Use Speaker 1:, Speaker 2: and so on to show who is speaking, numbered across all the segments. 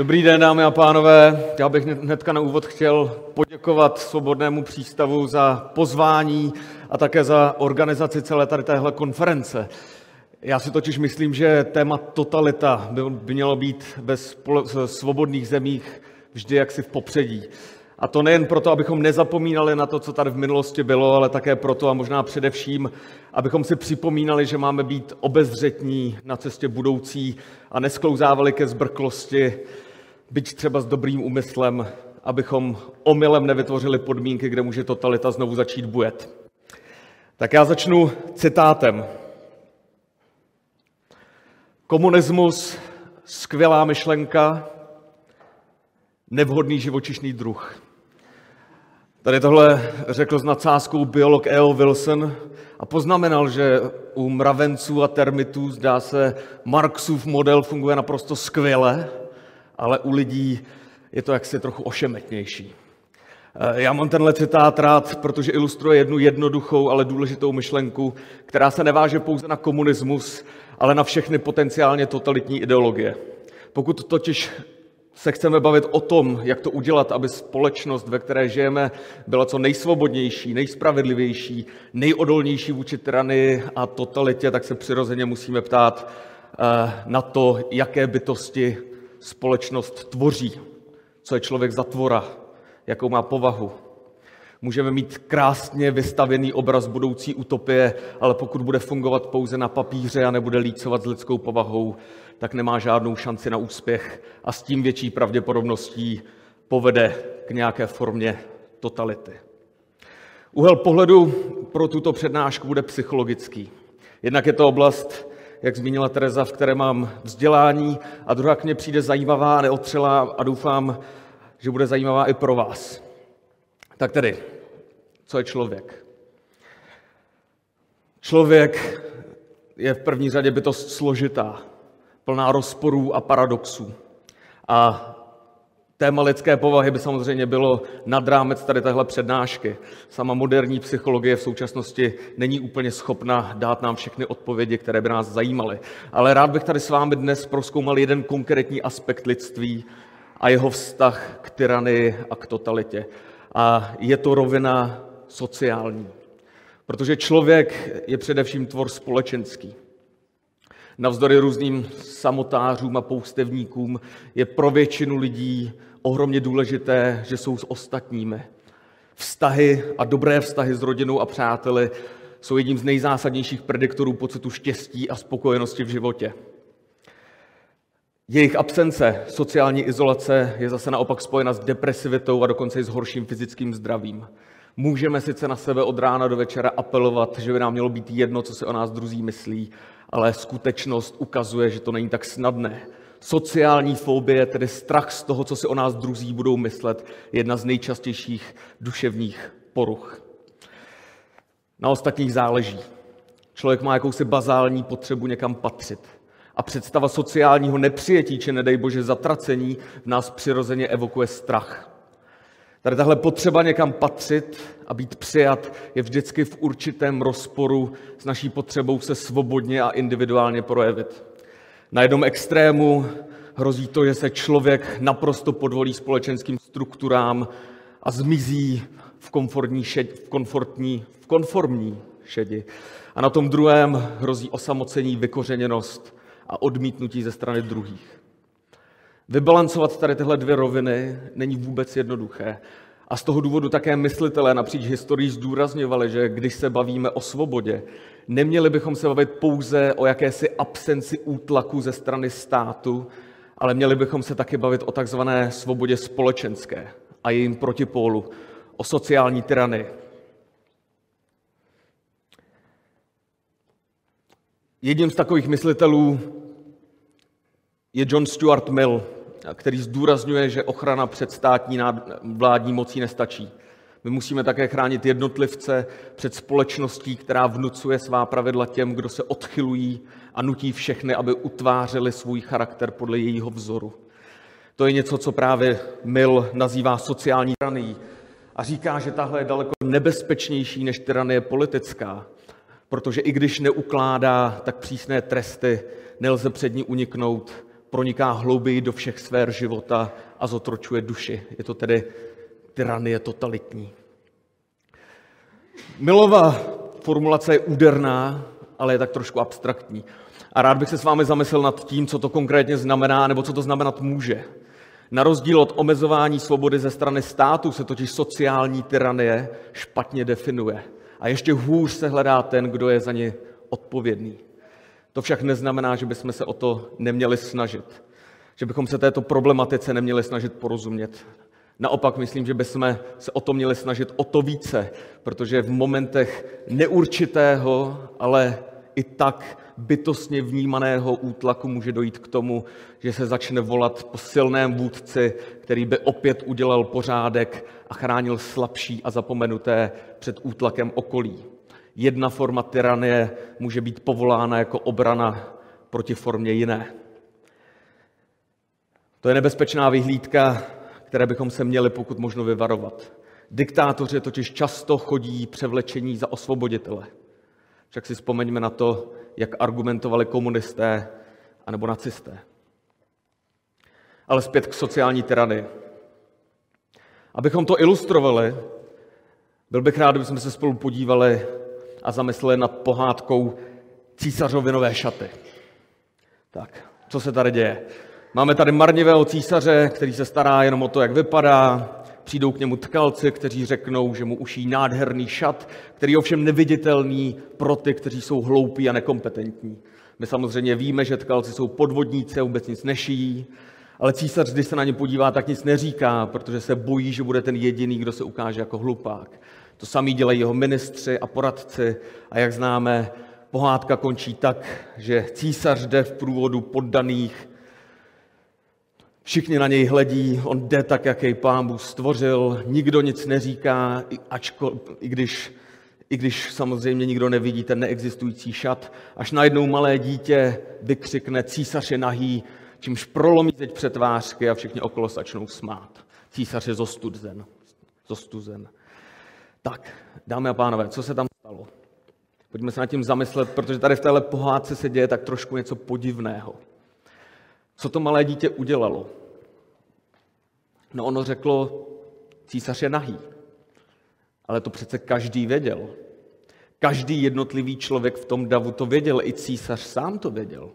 Speaker 1: Dobrý den, dámy a pánové. Já bych hnedka na úvod chtěl poděkovat Svobodnému přístavu za pozvání a také za organizaci celé tady téhle konference. Já si totiž myslím, že téma totalita by mělo být ve svobodných zemích vždy jaksi v popředí. A to nejen proto, abychom nezapomínali na to, co tady v minulosti bylo, ale také proto a možná především, abychom si připomínali, že máme být obezřetní na cestě budoucí a nesklouzávali ke zbrklosti, byť třeba s dobrým úmyslem, abychom omylem nevytvořili podmínky, kde může totalita znovu začít bujet. Tak já začnu citátem. Komunismus, skvělá myšlenka, nevhodný živočišný druh. Tady tohle řekl s nadsázkou biolog E.O. Wilson a poznamenal, že u mravenců a termitů zdá se Marxův model funguje naprosto skvěle, ale u lidí je to jaksi trochu ošemetnější. Eh, já mám tenhle citát rád, protože ilustruje jednu jednoduchou, ale důležitou myšlenku, která se neváže pouze na komunismus, ale na všechny potenciálně totalitní ideologie. Pokud totiž se chceme bavit o tom, jak to udělat, aby společnost, ve které žijeme, byla co nejsvobodnější, nejspravedlivější, nejodolnější vůči tyranii a totalitě, tak se přirozeně musíme ptát eh, na to, jaké bytosti společnost tvoří, co je člověk za tvora, jakou má povahu. Můžeme mít krásně vystavěný obraz budoucí utopie, ale pokud bude fungovat pouze na papíře a nebude lícovat s lidskou povahou, tak nemá žádnou šanci na úspěch a s tím větší pravděpodobností povede k nějaké formě totality. Úhel pohledu pro tuto přednášku bude psychologický. Jednak je to oblast, jak zmínila Tereza, v které mám vzdělání, a druhá k mně přijde zajímavá neotřelá a doufám, že bude zajímavá i pro vás. Tak tedy, co je člověk? Člověk je v první řadě bytost složitá plná rozporů a paradoxů. A téma lidské povahy by samozřejmě bylo nad rámec tady téhle přednášky. Sama moderní psychologie v současnosti není úplně schopna dát nám všechny odpovědi, které by nás zajímaly. Ale rád bych tady s vámi dnes proskoumal jeden konkrétní aspekt lidství a jeho vztah k tyranii a k totalitě. A je to rovina sociální. Protože člověk je především tvor společenský. Navzdory různým samotářům a poustevníkům je pro většinu lidí ohromně důležité, že jsou s ostatními. Vztahy a dobré vztahy s rodinou a přáteli jsou jedním z nejzásadnějších prediktorů pocitu štěstí a spokojenosti v životě. Jejich absence, sociální izolace, je zase naopak spojena s depresivitou a dokonce i s horším fyzickým zdravím. Můžeme sice na sebe od rána do večera apelovat, že by nám mělo být jedno, co si o nás druzí myslí, ale skutečnost ukazuje, že to není tak snadné. Sociální fobie, tedy strach z toho, co si o nás druzí budou myslet, je jedna z nejčastějších duševních poruch. Na ostatních záleží. Člověk má jakousi bazální potřebu někam patřit. A představa sociálního nepřijetí, či nedej bože zatracení, v nás přirozeně evokuje strach. Tady tahle potřeba někam patřit a být přijat je vždycky v určitém rozporu s naší potřebou se svobodně a individuálně projevit. Na jednom extrému hrozí to, že se člověk naprosto podvolí společenským strukturám a zmizí v, komfortní šedi, v, komfortní, v konformní šedi. A na tom druhém hrozí osamocení, vykořeněnost a odmítnutí ze strany druhých. Vybalancovat tady tyhle dvě roviny není vůbec jednoduché. A z toho důvodu také myslitelé napříč historií zdůrazňovali, že když se bavíme o svobodě, neměli bychom se bavit pouze o jakési absenci útlaku ze strany státu, ale měli bychom se taky bavit o takzvané svobodě společenské a jejím protipólu, o sociální tyranii. Jedním z takových myslitelů je John Stuart Mill, který zdůrazňuje, že ochrana před státní vládní mocí nestačí. My musíme také chránit jednotlivce před společností, která vnucuje svá pravidla těm, kdo se odchylují a nutí všechny, aby utvářeli svůj charakter podle jejího vzoru. To je něco, co právě Mill nazývá sociální tyranii a říká, že tahle je daleko nebezpečnější než tyranie politická, protože i když neukládá tak přísné tresty, nelze před ní uniknout proniká hlouběji do všech sfér života a zotročuje duši. Je to tedy tyranie totalitní. Milová formulace je úderná, ale je tak trošku abstraktní. A rád bych se s vámi zamyslel nad tím, co to konkrétně znamená, nebo co to znamenat může. Na rozdíl od omezování svobody ze strany státu se totiž sociální tyranie špatně definuje. A ještě hůř se hledá ten, kdo je za ně odpovědný. To však neznamená, že bychom se o to neměli snažit. Že bychom se této problematice neměli snažit porozumět. Naopak myslím, že bychom se o to měli snažit o to více, protože v momentech neurčitého, ale i tak bytostně vnímaného útlaku může dojít k tomu, že se začne volat po silném vůdci, který by opět udělal pořádek a chránil slabší a zapomenuté před útlakem okolí. Jedna forma tyranie může být povolána jako obrana proti formě jiné. To je nebezpečná vyhlídka, které bychom se měli pokud možno vyvarovat. Diktátoři totiž často chodí převlečení za osvoboditele. Však si vzpomeňme na to, jak argumentovali komunisté anebo nacisté. Ale zpět k sociální tyranii. Abychom to ilustrovali, byl bych rád, kdybychom se spolu podívali a zamysleli nad pohádkou císařovinové šaty. Tak, co se tady děje? Máme tady marnivého císaře, který se stará jenom o to, jak vypadá. Přijdou k němu tkalci, kteří řeknou, že mu uší nádherný šat, který je ovšem neviditelný pro ty, kteří jsou hloupí a nekompetentní. My samozřejmě víme, že tkalci jsou podvodníci a vůbec nic nešijí, ale císař, když se na ně podívá, tak nic neříká, protože se bojí, že bude ten jediný, kdo se ukáže jako hlupák. To samý dělají jeho ministři a poradci a jak známe, pohádka končí tak, že císař jde v průvodu poddaných Všichni na něj hledí, on jde tak, jak jej pán Bůh stvořil, nikdo nic neříká, ačko, i, když, i když samozřejmě nikdo nevidí ten neexistující šat, až najednou malé dítě vykřikne císař je nahý, čímž prolomí teď přetvářky a všichni okolo začnou smát. Císař je zostuzen. zostuzen. Tak, dámy a pánové, co se tam stalo? Pojďme se nad tím zamyslet, protože tady v téhle pohádce se děje tak trošku něco podivného. Co to malé dítě udělalo? No ono řeklo, císař je nahý. Ale to přece každý věděl. Každý jednotlivý člověk v tom davu to věděl, i císař sám to věděl.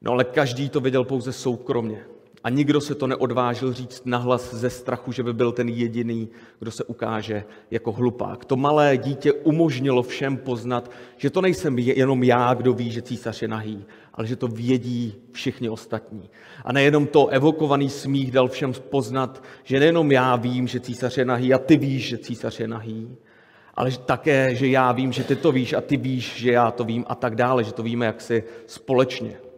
Speaker 1: No ale každý to věděl pouze soukromně. A nikdo se to neodvážil říct nahlas ze strachu, že by byl ten jediný, kdo se ukáže jako hlupák. To malé dítě umožnilo všem poznat, že to nejsem jenom já, kdo ví, že císař je nahý, ale že to vědí všichni ostatní. A nejenom to evokovaný smích dal všem poznat, že nejenom já vím, že císař je nahý a ty víš, že císař je nahý, ale také, že já vím, že ty to víš a ty víš, že já to vím a tak dále, že to víme jaksi společně.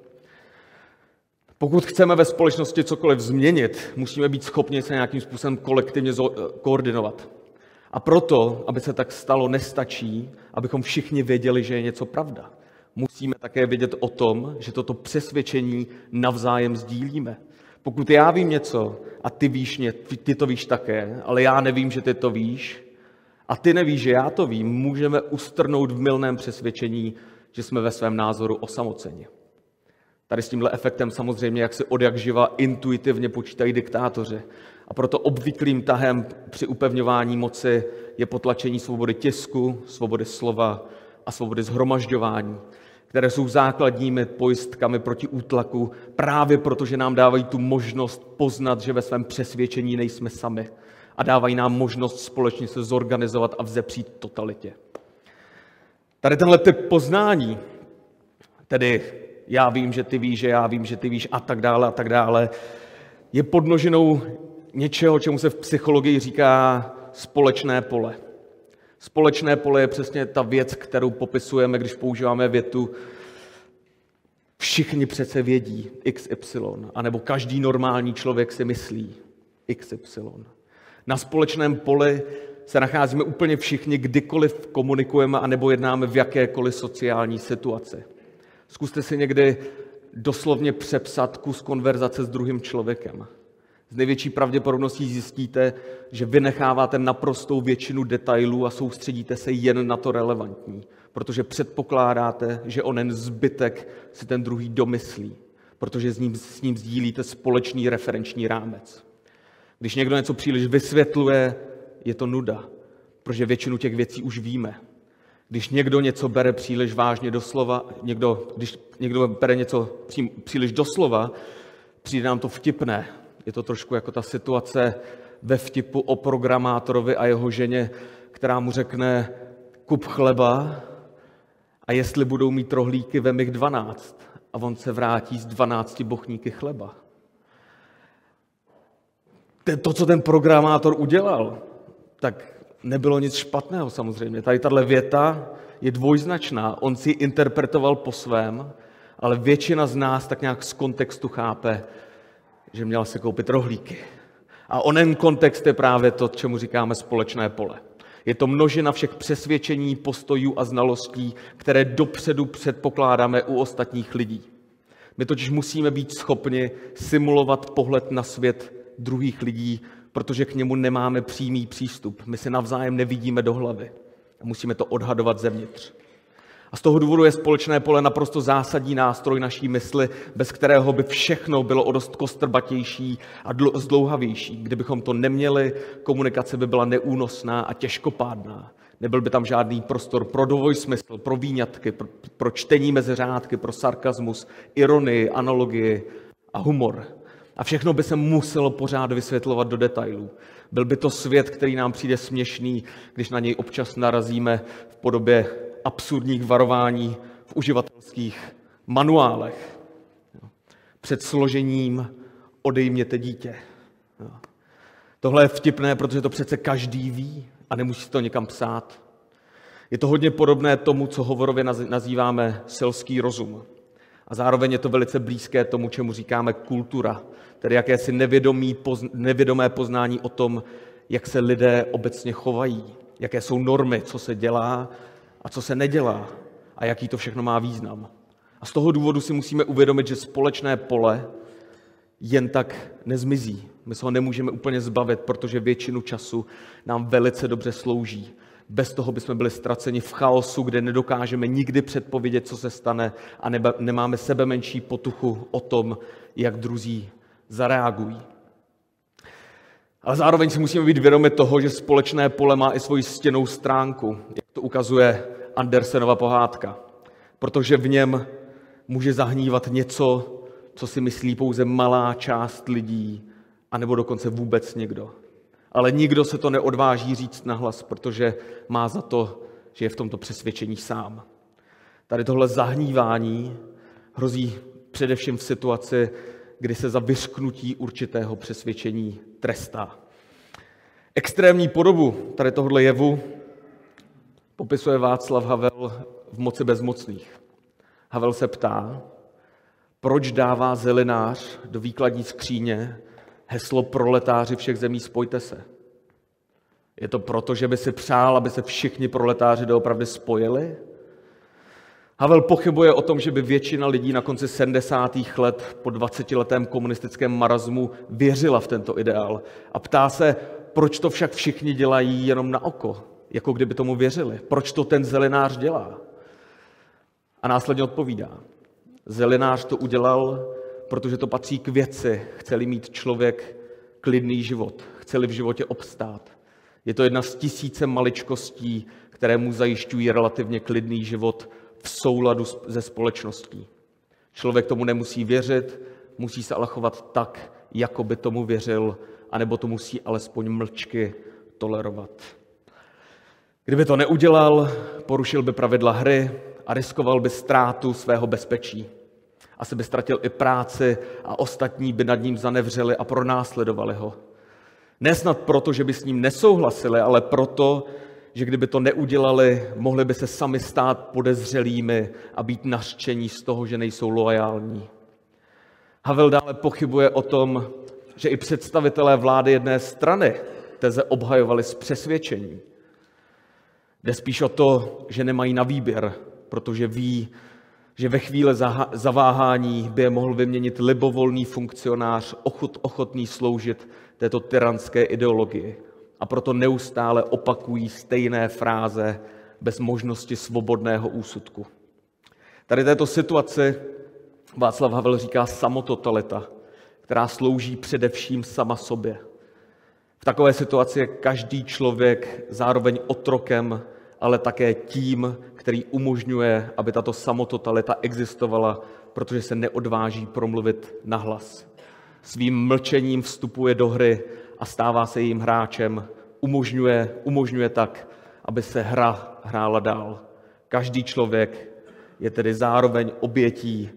Speaker 1: Pokud chceme ve společnosti cokoliv změnit, musíme být schopni se nějakým způsobem kolektivně koordinovat. A proto, aby se tak stalo, nestačí, abychom všichni věděli, že je něco pravda. Musíme také vědět o tom, že toto přesvědčení navzájem sdílíme. Pokud já vím něco a ty víš, ty to víš také, ale já nevím, že ty to víš, a ty nevíš, že já to vím, můžeme ustrnout v milném přesvědčení, že jsme ve svém názoru osamoceni. Tady s tímhle efektem samozřejmě, jak se od jak živa intuitivně počítají diktátoři. A proto obvyklým tahem při upevňování moci je potlačení svobody tisku, svobody slova a svobody zhromažďování, které jsou základními pojistkami proti útlaku, právě proto, že nám dávají tu možnost poznat, že ve svém přesvědčení nejsme sami a dávají nám možnost společně se zorganizovat a vzepřít totalitě. Tady tenhle typ poznání, tedy já vím, že ty víš, že já vím, že ty víš a tak dále a tak dále, je podnožinou něčeho, čemu se v psychologii říká společné pole. Společné pole je přesně ta věc, kterou popisujeme, když používáme větu všichni přece vědí XY, anebo každý normální člověk si myslí XY. Na společném poli se nacházíme úplně všichni, kdykoliv komunikujeme anebo jednáme v jakékoliv sociální situaci. Zkuste si někdy doslovně přepsat kus konverzace s druhým člověkem. Z největší pravděpodobností zjistíte, že vynecháváte naprostou většinu detailů a soustředíte se jen na to relevantní, protože předpokládáte, že onen zbytek si ten druhý domyslí. protože s ním, s ním sdílíte společný referenční rámec. Když někdo něco příliš vysvětluje, je to nuda, protože většinu těch věcí už víme. Když někdo něco bere příliš vážně doslova, někdo, když někdo bere něco příliš doslova, přijde nám to vtipné. Je to trošku jako ta situace ve vtipu o programátorovi a jeho ženě, která mu řekne kup chleba a jestli budou mít rohlíky, ve mých 12. A on se vrátí s 12 bochníky chleba. To, co ten programátor udělal, tak nebylo nic špatného samozřejmě. Tady tahle věta je dvojznačná. On si interpretoval po svém, ale většina z nás tak nějak z kontextu chápe, že měl se koupit rohlíky. A onen kontext je právě to, čemu říkáme společné pole. Je to množina všech přesvědčení, postojů a znalostí, které dopředu předpokládáme u ostatních lidí. My totiž musíme být schopni simulovat pohled na svět druhých lidí, protože k němu nemáme přímý přístup. My se navzájem nevidíme do hlavy a musíme to odhadovat zevnitř. A z toho důvodu je společné pole naprosto zásadní nástroj naší mysli, bez kterého by všechno bylo o dost kostrbatější a zdlouhavější. Kdybychom to neměli, komunikace by byla neúnosná a těžkopádná. Nebyl by tam žádný prostor pro dvojsmysl, pro výňatky, pro, pro čtení mezi řádky, pro sarkazmus, ironii, analogii a humor. A všechno by se muselo pořád vysvětlovat do detailů. Byl by to svět, který nám přijde směšný, když na něj občas narazíme v podobě absurdních varování v uživatelských manuálech. Před složením odejměte dítě. Tohle je vtipné, protože to přece každý ví a nemusí to někam psát. Je to hodně podobné tomu, co hovorově nazýváme selský rozum. A zároveň je to velice blízké tomu, čemu říkáme kultura, tedy jakési nevědomí, nevědomé poznání o tom, jak se lidé obecně chovají, jaké jsou normy, co se dělá a co se nedělá a jaký to všechno má význam. A z toho důvodu si musíme uvědomit, že společné pole jen tak nezmizí. My se ho nemůžeme úplně zbavit, protože většinu času nám velice dobře slouží. Bez toho bychom byli ztraceni v chaosu, kde nedokážeme nikdy předpovědět, co se stane a nemáme sebe menší potuchu o tom, jak druzí zareagují. Ale zároveň si musíme být vědomi toho, že společné pole má i svoji stěnou stránku, jak to ukazuje Andersenova pohádka, protože v něm může zahnívat něco, co si myslí pouze malá část lidí, anebo dokonce vůbec někdo. Ale nikdo se to neodváží říct nahlas, protože má za to, že je v tomto přesvědčení sám. Tady tohle zahnívání hrozí především v situaci, kdy se za vyřknutí určitého přesvědčení trestá. Extrémní podobu tady tohohle jevu popisuje Václav Havel v Moci bezmocných. Havel se ptá, proč dává zelinář do výkladní skříně heslo proletáři všech zemí spojte se. Je to proto, že by si přál, aby se všichni proletáři doopravdy spojili? Havel pochybuje o tom, že by většina lidí na konci 70. let po 20-letém komunistickém marazmu věřila v tento ideál a ptá se, proč to však všichni dělají jenom na oko, jako kdyby tomu věřili. Proč to ten zelinář dělá? A následně odpovídá. Zelinář to udělal, protože to patří k věci. Chceli mít člověk klidný život, chceli v životě obstát. Je to jedna z tisíce maličkostí, které mu zajišťují relativně klidný život v souladu se společností. Člověk tomu nemusí věřit, musí se ale chovat tak, jako by tomu věřil, anebo to musí alespoň mlčky tolerovat. Kdyby to neudělal, porušil by pravidla hry a riskoval by ztrátu svého bezpečí. Asi by ztratil i práci a ostatní by nad ním zanevřeli a pronásledovali ho. Nesnad proto, že by s ním nesouhlasili, ale proto, že kdyby to neudělali, mohli by se sami stát podezřelými a být nařčení z toho, že nejsou loajální. Havel dále pochybuje o tom, že i představitelé vlády jedné strany teze obhajovali s přesvědčením. Jde spíš o to, že nemají na výběr, protože ví, že ve chvíli zaváhání by je mohl vyměnit libovolný funkcionář, ochot, ochotný sloužit této tyranské ideologii. A proto neustále opakují stejné fráze bez možnosti svobodného úsudku. Tady této situaci Václav Havel říká samototalita, která slouží především sama sobě. V takové situaci je každý člověk zároveň otrokem, ale také tím, který umožňuje, aby tato samototalita existovala, protože se neodváží promluvit nahlas. Svým mlčením vstupuje do hry a stává se jejím hráčem, umožňuje, umožňuje tak, aby se hra hrála dál. Každý člověk je tedy zároveň obětí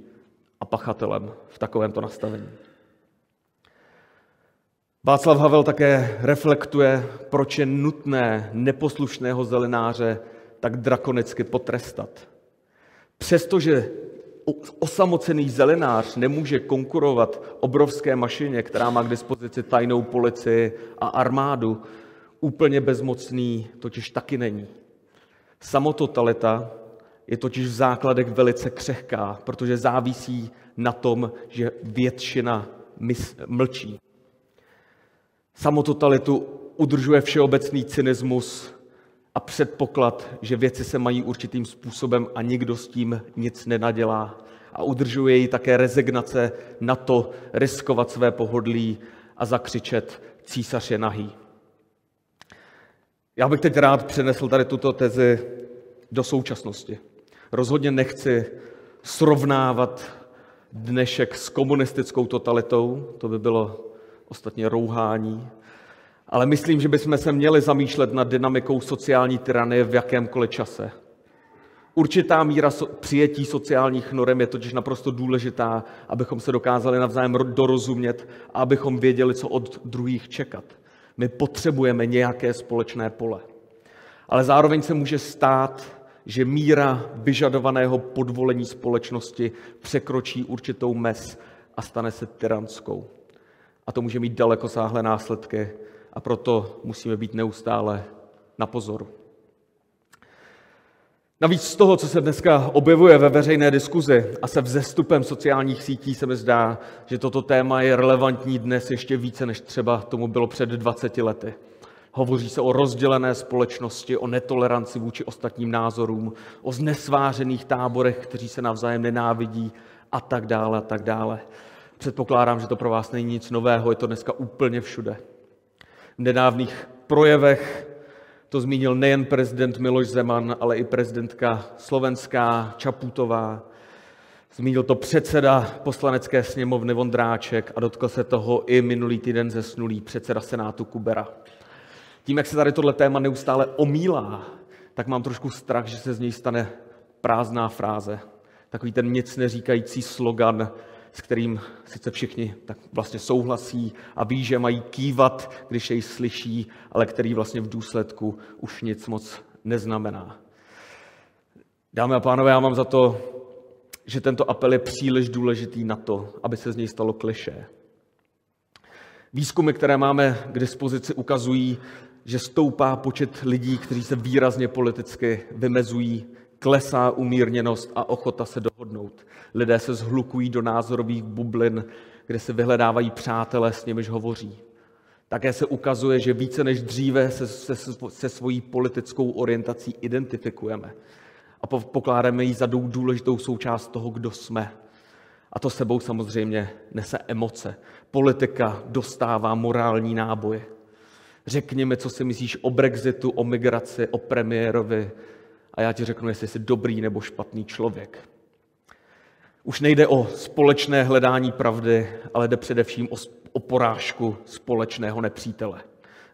Speaker 1: a pachatelem v takovémto nastavení. Václav Havel také reflektuje, proč je nutné neposlušného zelenáře tak drakonicky potrestat. Přestože osamocený zelenář nemůže konkurovat obrovské mašině, která má k dispozici tajnou policii a armádu, úplně bezmocný totiž taky není. Samototalita je totiž v základech velice křehká, protože závisí na tom, že většina mlčí. Samototalitu udržuje všeobecný cynismus a předpoklad, že věci se mají určitým způsobem a nikdo s tím nic nenadělá. A udržuje ji také rezignace na to riskovat své pohodlí a zakřičet císař je nahý. Já bych teď rád přenesl tady tuto tezi do současnosti. Rozhodně nechci srovnávat dnešek s komunistickou totalitou, to by bylo ostatně rouhání, ale myslím, že bychom se měli zamýšlet nad dynamikou sociální tyranie v jakémkoliv čase. Určitá míra přijetí sociálních norem je totiž naprosto důležitá, abychom se dokázali navzájem dorozumět a abychom věděli, co od druhých čekat. My potřebujeme nějaké společné pole. Ale zároveň se může stát, že míra vyžadovaného podvolení společnosti překročí určitou mez a stane se tyranskou. A to může mít dalekosáhlé následky a proto musíme být neustále na pozoru. Navíc z toho, co se dneska objevuje ve veřejné diskuzi a se vzestupem sociálních sítí, se mi zdá, že toto téma je relevantní dnes ještě více, než třeba tomu bylo před 20 lety. Hovoří se o rozdělené společnosti, o netoleranci vůči ostatním názorům, o znesvářených táborech, kteří se navzájem nenávidí a tak dále a tak dále. Předpokládám, že to pro vás není nic nového, je to dneska úplně všude. V nedávných projevech to zmínil nejen prezident Miloš Zeman, ale i prezidentka slovenská Čaputová. Zmínil to předseda poslanecké sněmovny Vondráček a dotkl se toho i minulý týden zesnulý předseda Senátu Kubera. Tím, jak se tady tohle téma neustále omílá, tak mám trošku strach, že se z něj stane prázdná fráze. Takový ten nic neříkající slogan, s kterým sice všichni tak vlastně souhlasí a ví, že mají kývat, když jej slyší, ale který vlastně v důsledku už nic moc neznamená. Dámy a pánové, já mám za to, že tento apel je příliš důležitý na to, aby se z něj stalo kliše. Výzkumy, které máme k dispozici, ukazují, že stoupá počet lidí, kteří se výrazně politicky vymezují, klesá umírněnost a ochota se dohodnout. Lidé se zhlukují do názorových bublin, kde se vyhledávají přátelé, s nimiž hovoří. Také se ukazuje, že více než dříve se, se, se svojí politickou orientací identifikujeme a pokládáme ji za důležitou součást toho, kdo jsme. A to sebou samozřejmě nese emoce. Politika dostává morální náboje. Řekněme, co si myslíš o Brexitu, o migraci, o premiérovi a já ti řeknu, jestli jsi dobrý nebo špatný člověk. Už nejde o společné hledání pravdy, ale jde především o, porážku společného nepřítele.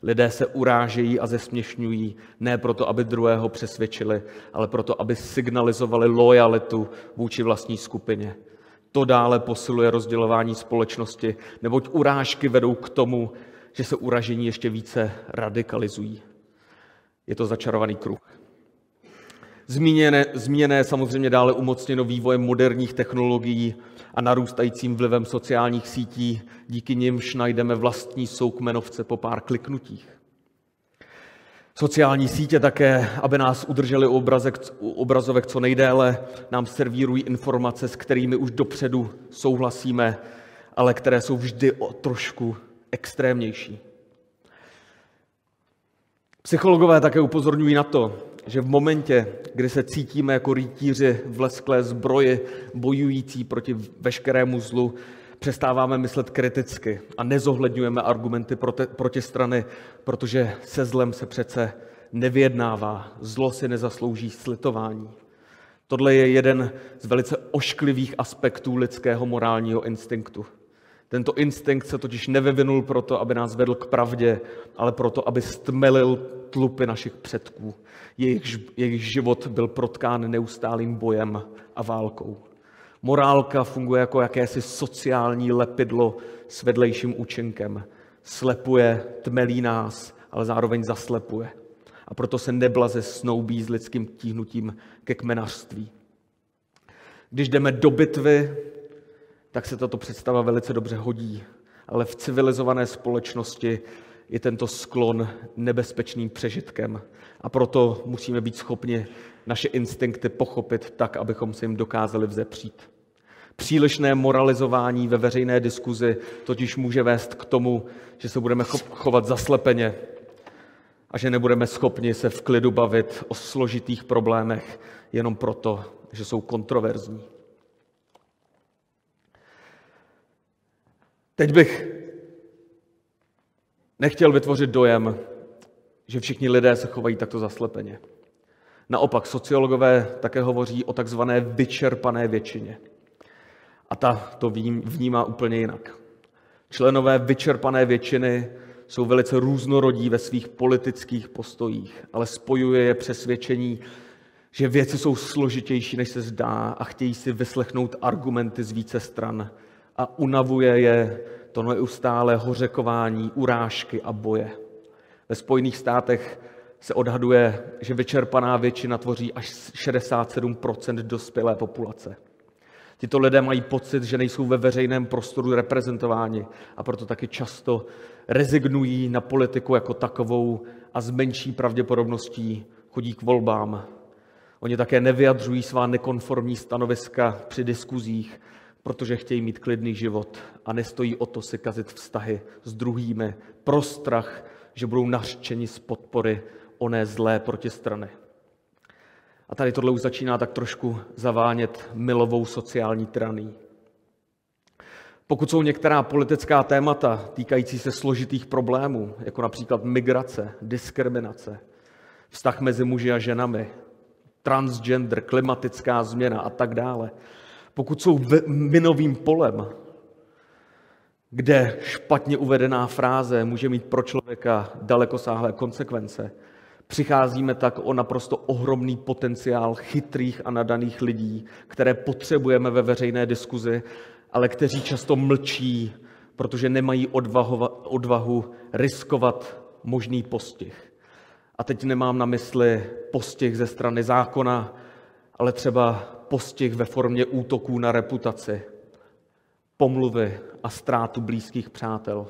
Speaker 1: Lidé se urážejí a zesměšňují ne proto, aby druhého přesvědčili, ale proto, aby signalizovali lojalitu vůči vlastní skupině. To dále posiluje rozdělování společnosti, neboť urážky vedou k tomu, že se uražení ještě více radikalizují. Je to začarovaný kruh. Zmíněné, zmíněné samozřejmě dále umocněno vývojem moderních technologií a narůstajícím vlivem sociálních sítí, díky nimž najdeme vlastní soukmenovce po pár kliknutích. Sociální sítě také, aby nás udrželi u, obrazek, u obrazovek co nejdéle, nám servírují informace, s kterými už dopředu souhlasíme, ale které jsou vždy o trošku extrémnější. Psychologové také upozorňují na to, že v momentě, kdy se cítíme jako rytíři v lesklé zbroji, bojující proti veškerému zlu, přestáváme myslet kriticky a nezohledňujeme argumenty proti strany, protože se zlem se přece nevyjednává. Zlo si nezaslouží slitování. Tohle je jeden z velice ošklivých aspektů lidského morálního instinktu. Tento instinkt se totiž nevyvinul proto, aby nás vedl k pravdě, ale proto, aby stmelil tlupy našich předků. Jejich, jejich život byl protkán neustálým bojem a válkou. Morálka funguje jako jakési sociální lepidlo s vedlejším účinkem. Slepuje, tmelí nás, ale zároveň zaslepuje. A proto se neblaze snoubí s lidským tíhnutím ke kmenařství. Když jdeme do bitvy, tak se tato představa velice dobře hodí. Ale v civilizované společnosti je tento sklon nebezpečným přežitkem. A proto musíme být schopni naše instinkty pochopit tak, abychom se jim dokázali vzepřít. Přílišné moralizování ve veřejné diskuzi totiž může vést k tomu, že se budeme chovat zaslepeně a že nebudeme schopni se v klidu bavit o složitých problémech jenom proto, že jsou kontroverzní. Teď bych nechtěl vytvořit dojem, že všichni lidé se chovají takto zaslepeně. Naopak, sociologové také hovoří o takzvané vyčerpané většině. A ta to vnímá úplně jinak. Členové vyčerpané většiny jsou velice různorodí ve svých politických postojích, ale spojuje je přesvědčení, že věci jsou složitější, než se zdá a chtějí si vyslechnout argumenty z více stran a unavuje je to neustále hořekování, urážky a boje. Ve Spojených státech se odhaduje, že vyčerpaná většina tvoří až 67% dospělé populace. Tito lidé mají pocit, že nejsou ve veřejném prostoru reprezentováni a proto taky často rezignují na politiku jako takovou a s menší pravděpodobností chodí k volbám. Oni také nevyjadřují svá nekonformní stanoviska při diskuzích, protože chtějí mít klidný život a nestojí o to si kazit vztahy s druhými pro strach, že budou nařčeni z podpory oné zlé protistrany. A tady tohle už začíná tak trošku zavánět milovou sociální tyraní. Pokud jsou některá politická témata týkající se složitých problémů, jako například migrace, diskriminace, vztah mezi muži a ženami, transgender, klimatická změna a tak dále, pokud jsou minovým polem, kde špatně uvedená fráze může mít pro člověka dalekosáhlé konsekvence, přicházíme tak o naprosto ohromný potenciál chytrých a nadaných lidí, které potřebujeme ve veřejné diskuzi, ale kteří často mlčí, protože nemají odvahu, odvahu riskovat možný postih. A teď nemám na mysli postih ze strany zákona, ale třeba postih ve formě útoků na reputaci, pomluvy a ztrátu blízkých přátel.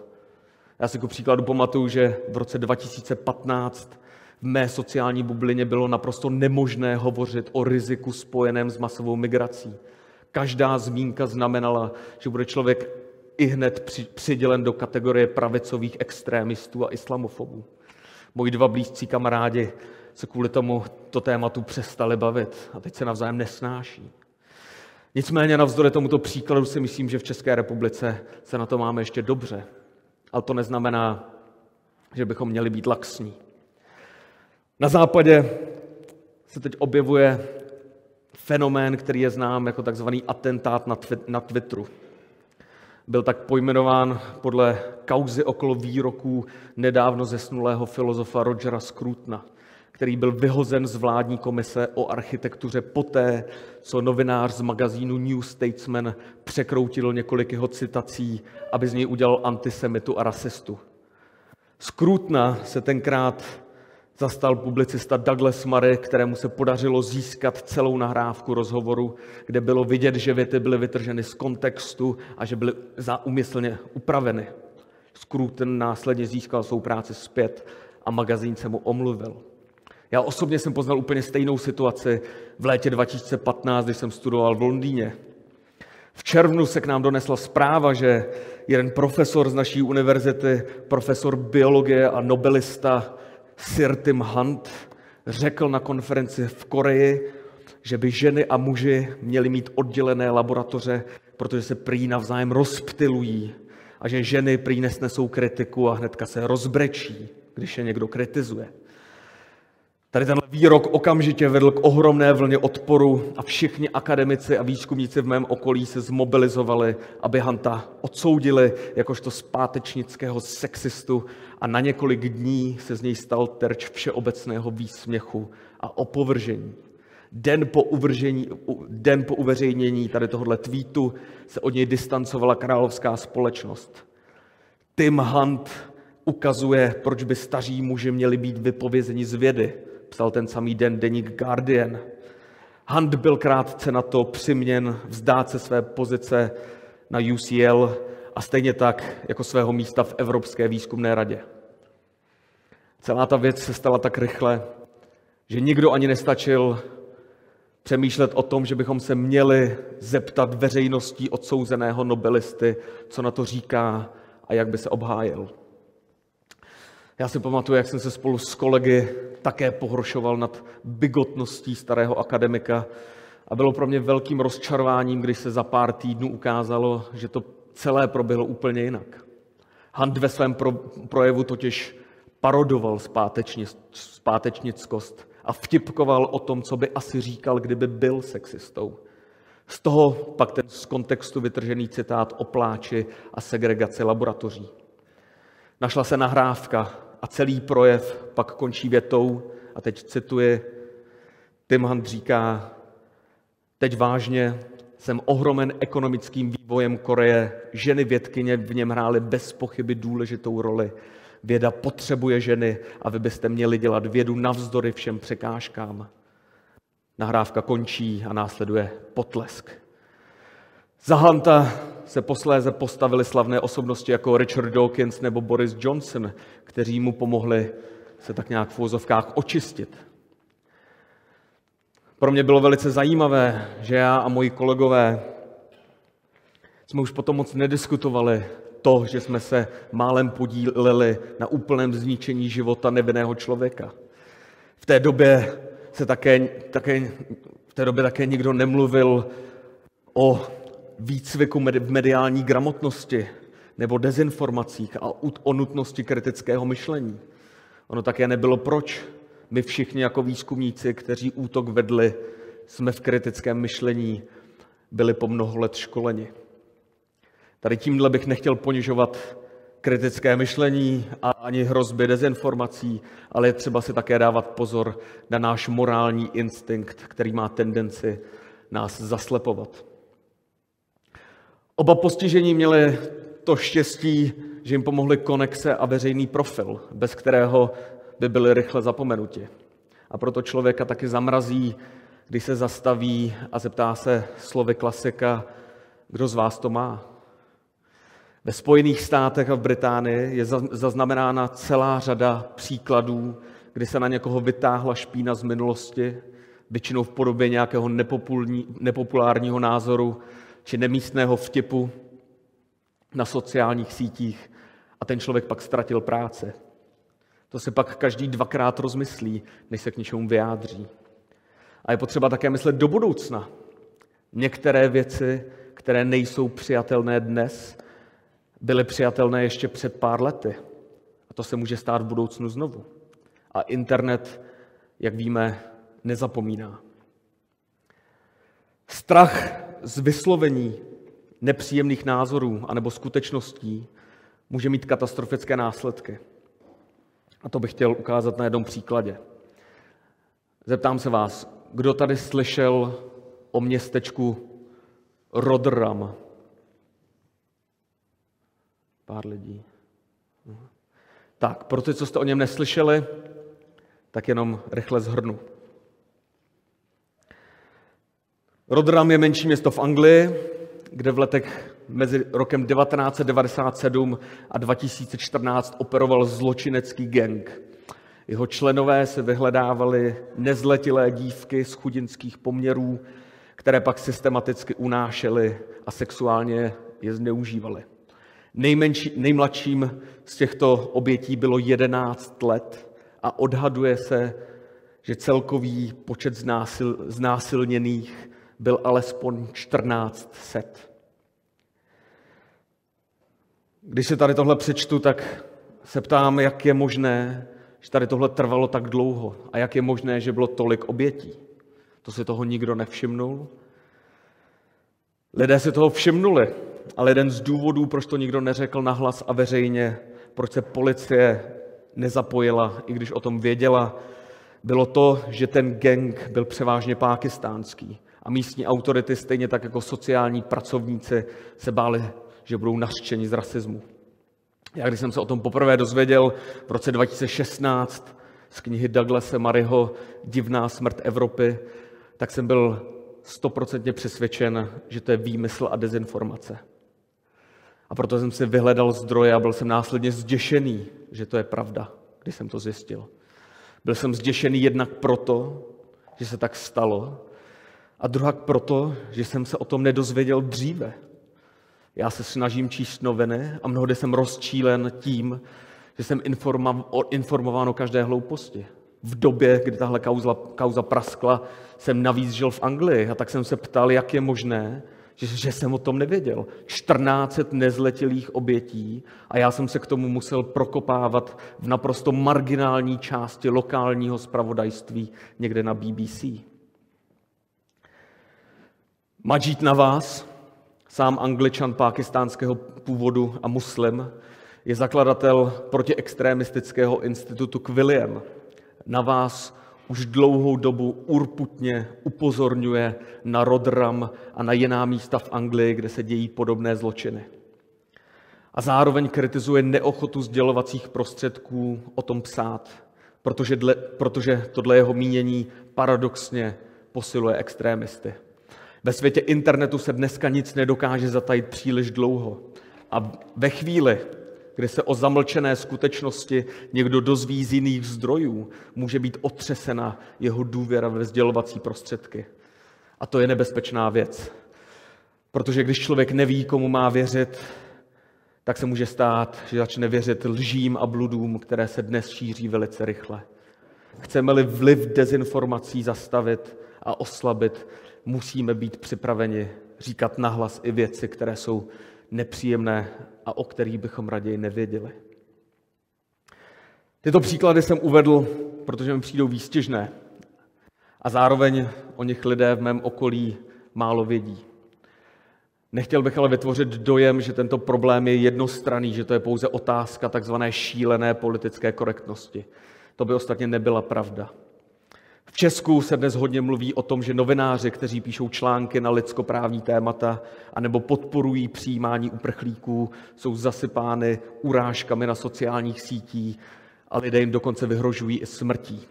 Speaker 1: Já si ku příkladu pamatuju, že v roce 2015 v mé sociální bublině bylo naprosto nemožné hovořit o riziku spojeném s masovou migrací. Každá zmínka znamenala, že bude člověk i hned přidělen do kategorie pravicových extrémistů a islamofobů. Moji dva blízcí kamarádi se kvůli tomu to tématu přestali bavit a teď se navzájem nesnáší. Nicméně navzdory tomuto příkladu si myslím, že v České republice se na to máme ještě dobře. Ale to neznamená, že bychom měli být laxní. Na západě se teď objevuje fenomén, který je znám jako takzvaný atentát na Twitteru. Byl tak pojmenován podle kauzy okolo výroků nedávno zesnulého filozofa Rogera Scrutna který byl vyhozen z vládní komise o architektuře poté, co novinář z magazínu New Statesman překroutil několik jeho citací, aby z něj udělal antisemitu a rasistu. Skrutna se tenkrát zastal publicista Douglas Murray, kterému se podařilo získat celou nahrávku rozhovoru, kde bylo vidět, že věty byly vytrženy z kontextu a že byly úmyslně upraveny. Scruton následně získal svou práci zpět a magazín se mu omluvil. Já osobně jsem poznal úplně stejnou situaci v létě 2015, když jsem studoval v Londýně. V červnu se k nám donesla zpráva, že jeden profesor z naší univerzity, profesor biologie a nobelista Sir Tim Hunt, řekl na konferenci v Koreji, že by ženy a muži měli mít oddělené laboratoře, protože se prý navzájem rozptilují a že ženy prý nesnesou kritiku a hnedka se rozbrečí, když je někdo kritizuje. Tady tenhle výrok okamžitě vedl k ohromné vlně odporu a všichni akademici a výzkumníci v mém okolí se zmobilizovali, aby Hanta odsoudili jakožto zpátečnického sexistu a na několik dní se z něj stal terč všeobecného výsměchu a opovržení. Den po, uvržení, den po uveřejnění tady tohohle tweetu se od něj distancovala královská společnost. Tim Hunt ukazuje, proč by staří muži měli být vypovězeni z vědy, psal ten samý den deník Guardian. Hunt byl krátce na to přiměn vzdát se své pozice na UCL a stejně tak jako svého místa v Evropské výzkumné radě. Celá ta věc se stala tak rychle, že nikdo ani nestačil přemýšlet o tom, že bychom se měli zeptat veřejností odsouzeného nobelisty, co na to říká a jak by se obhájil. Já si pamatuju, jak jsem se spolu s kolegy také pohoršoval nad bigotností starého akademika a bylo pro mě velkým rozčarováním, když se za pár týdnů ukázalo, že to celé proběhlo úplně jinak. Hunt ve svém pro, projevu totiž parodoval zpátečnickost a vtipkoval o tom, co by asi říkal, kdyby byl sexistou. Z toho pak ten z kontextu vytržený citát o pláči a segregaci laboratoří. Našla se nahrávka a celý projev pak končí větou, a teď cituji, Tim Hunt říká, teď vážně jsem ohromen ekonomickým vývojem Koreje, ženy vědkyně v něm hrály bez pochyby důležitou roli. Věda potřebuje ženy a vy byste měli dělat vědu navzdory všem překážkám. Nahrávka končí a následuje potlesk. Za Hanta se posléze postavili slavné osobnosti jako Richard Dawkins nebo Boris Johnson, kteří mu pomohli se tak nějak v úzovkách očistit. Pro mě bylo velice zajímavé, že já a moji kolegové jsme už potom moc nediskutovali to, že jsme se málem podíleli na úplném zničení života nevinného člověka. V té době se také, také, v té době také nikdo nemluvil o výcviku v mediální gramotnosti nebo dezinformacích a o nutnosti kritického myšlení. Ono také nebylo proč. My všichni jako výzkumníci, kteří útok vedli, jsme v kritickém myšlení byli po mnoho let školeni. Tady tímhle bych nechtěl ponižovat kritické myšlení a ani hrozby dezinformací, ale je třeba si také dávat pozor na náš morální instinkt, který má tendenci nás zaslepovat. Oba postižení měli to štěstí, že jim pomohly konexe a veřejný profil, bez kterého by byli rychle zapomenuti. A proto člověka taky zamrazí, když se zastaví a zeptá se slovy klasika, kdo z vás to má. Ve Spojených státech a v Británii je zaznamenána celá řada příkladů, kdy se na někoho vytáhla špína z minulosti, většinou v podobě nějakého nepopulárního názoru či nemístného vtipu na sociálních sítích a ten člověk pak ztratil práce. To se pak každý dvakrát rozmyslí, než se k něčemu vyjádří. A je potřeba také myslet do budoucna. Některé věci, které nejsou přijatelné dnes, byly přijatelné ještě před pár lety. A to se může stát v budoucnu znovu. A internet, jak víme, nezapomíná. Strach z vyslovení nepříjemných názorů anebo skutečností může mít katastrofické následky. A to bych chtěl ukázat na jednom příkladě. Zeptám se vás, kdo tady slyšel o městečku Rodram? Pár lidí. Tak, pro ty, co jste o něm neslyšeli, tak jenom rychle zhrnu. Rodram je menší město v Anglii, kde v letech mezi rokem 1997 a 2014 operoval zločinecký gang. Jeho členové se vyhledávali nezletilé dívky z chudinských poměrů, které pak systematicky unášely a sexuálně je zneužívali. Nejmenší, nejmladším z těchto obětí bylo 11 let a odhaduje se, že celkový počet znásil, znásilněných byl alespoň 1400. Když si tady tohle přečtu, tak se ptám, jak je možné, že tady tohle trvalo tak dlouho a jak je možné, že bylo tolik obětí. To si toho nikdo nevšimnul. Lidé si toho všimnuli, ale jeden z důvodů, proč to nikdo neřekl nahlas a veřejně, proč se policie nezapojila, i když o tom věděla, bylo to, že ten gang byl převážně pákistánský. A místní autority, stejně tak jako sociální pracovníci, se báli, že budou nařčeni z rasismu. Já, když jsem se o tom poprvé dozvěděl v roce 2016 z knihy Douglase Maryho Divná smrt Evropy, tak jsem byl stoprocentně přesvědčen, že to je výmysl a dezinformace. A proto jsem si vyhledal zdroje a byl jsem následně zděšený, že to je pravda, když jsem to zjistil. Byl jsem zděšený jednak proto, že se tak stalo, a druhak proto, že jsem se o tom nedozvěděl dříve. Já se snažím číst noviny a mnohdy jsem rozčílen tím, že jsem informován o každé hlouposti. V době, kdy tahle kauza, kauza praskla, jsem navíc žil v Anglii a tak jsem se ptal, jak je možné, že, že jsem o tom nevěděl. 14 nezletilých obětí a já jsem se k tomu musel prokopávat v naprosto marginální části lokálního spravodajství někde na BBC. Majid Nawaz, sám angličan pákistánského původu a muslim, je zakladatel protiextremistického institutu Quilliam. Na vás už dlouhou dobu urputně upozorňuje na Rodram a na jiná místa v Anglii, kde se dějí podobné zločiny. A zároveň kritizuje neochotu sdělovacích prostředků o tom psát, protože, dle, protože tohle jeho mínění paradoxně posiluje extrémisty. Ve světě internetu se dneska nic nedokáže zatajit příliš dlouho. A ve chvíli, kdy se o zamlčené skutečnosti někdo dozví z jiných zdrojů, může být otřesena jeho důvěra ve sdělovací prostředky. A to je nebezpečná věc. Protože když člověk neví, komu má věřit, tak se může stát, že začne věřit lžím a bludům, které se dnes šíří velice rychle. Chceme-li vliv dezinformací zastavit a oslabit, musíme být připraveni říkat nahlas i věci, které jsou nepříjemné a o kterých bychom raději nevěděli. Tyto příklady jsem uvedl, protože mi přijdou výstěžné a zároveň o nich lidé v mém okolí málo vědí. Nechtěl bych ale vytvořit dojem, že tento problém je jednostranný, že to je pouze otázka takzvané šílené politické korektnosti. To by ostatně nebyla pravda. V Česku se dnes hodně mluví o tom, že novináři, kteří píšou články na lidskoprávní témata anebo podporují přijímání uprchlíků, jsou zasypány urážkami na sociálních sítích a lidé jim dokonce vyhrožují i smrtí.